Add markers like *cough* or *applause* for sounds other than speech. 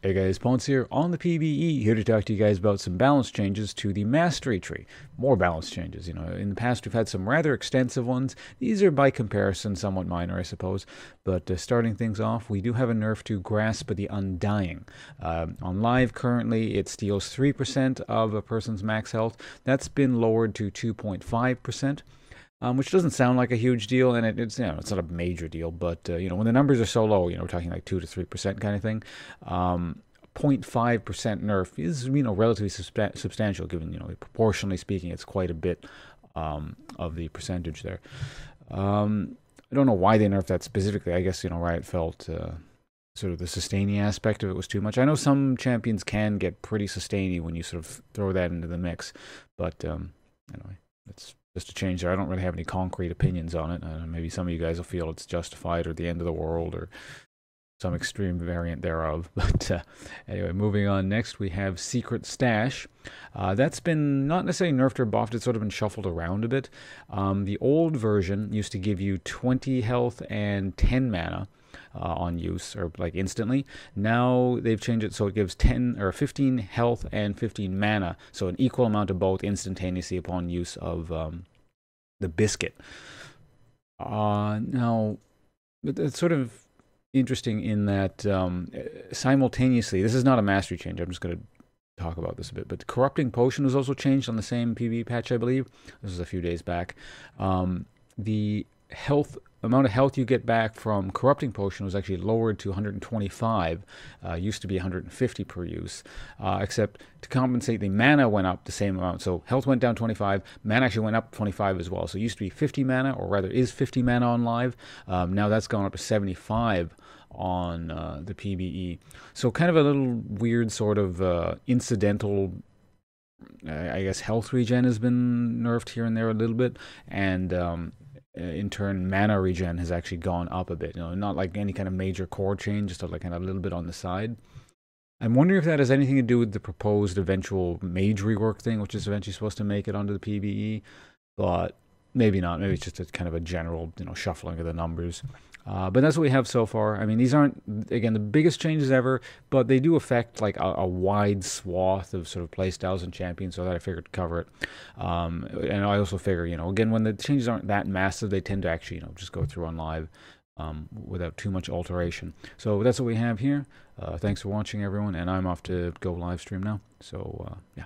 Hey guys, Pawnce here on the PBE, here to talk to you guys about some balance changes to the Mastery tree. More balance changes, you know. In the past, we've had some rather extensive ones. These are, by comparison, somewhat minor, I suppose. But uh, starting things off, we do have a nerf to Grasp the Undying. Uh, on live, currently, it steals 3% of a person's max health. That's been lowered to 2.5% um, which doesn't sound like a huge deal, and it, it's you know it's not a major deal, but uh, you know when the numbers are so low, you know we're talking like two to three percent kind of thing. Um, 0.5% nerf is you know relatively substan- substantial given you know proportionally speaking it's quite a bit um, of the percentage there um, i don't know why they nerfed that specifically i guess you know riot felt uh, sort of the sustaining aspect of it was too much i know some champions can get pretty sustaining when you sort of throw that into the mix but um, anyway it's just a change there. I don't really have any concrete opinions on it. Uh, maybe some of you guys will feel it's justified or the end of the world or some extreme variant thereof. *laughs* But uh, anyway, moving on. Next, we have Secret Stash. Uh, that's been not necessarily nerfed or buffed, it's sort of been shuffled around a bit. Um, the old version used to give you 20 health and 10 mana uh, on use or like instantly. Now they've changed it so it gives 10 or 15 health and 15 mana, so an equal amount of both instantaneously upon use of um, the biscuit. Uh, now, it's sort of interesting in that um, simultaneously, this is not a mastery change. I'm just going to talk about this a bit. But the corrupting potion was also changed on the same PB patch, I believe. This was a few days back. Um, the health amount of health you get back from corrupting potion was actually lowered to 125 uh, used to be 150 per use uh, except to compensate the mana went up the same amount. So health went down 25 mana actually went up 25 as well. So it used to be 50 mana or rather is 50 mana on live. Um, now that's gone up to 75 on uh, the pbe so kind of a little weird sort of uh, incidental I guess health regen has been nerfed here and there a little bit, and um, uh, Uh, in turn, mana regen has actually gone up a bit. You know, not like any kind of major core change, just like kind of a little bit on the side. I'm wondering if that has anything to do with the proposed eventual mage rework thing, which is eventually supposed to make it onto the PBE, but maybe not. Maybe it's just a kind of a general, you know, shuffling of the numbers. Uh, but that's what we have so far. I mean, these aren't again the biggest changes ever, but they do affect like a, a wide swath of sort of playstyles and champions. So that I figured to cover it. Um, and I also figure, you know, again when the changes aren't that massive, they tend to actually, you know, just go through on live um, without too much alteration. So that's what we have here. Uh, thanks for watching, everyone, and I'm off to go live stream now. So uh, yeah.